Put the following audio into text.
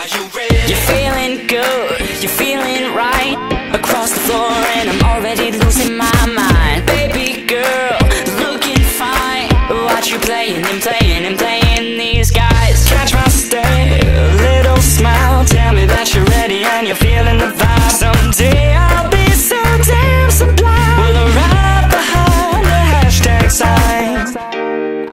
Are you ready? You're feeling good, you're feeling right Across the floor and I'm already losing my mind. Baby girl, looking fine. Watch you playing and playing and playing these guys. Catch my stare, little smile. Tell me that you're ready and you're feeling the vibe.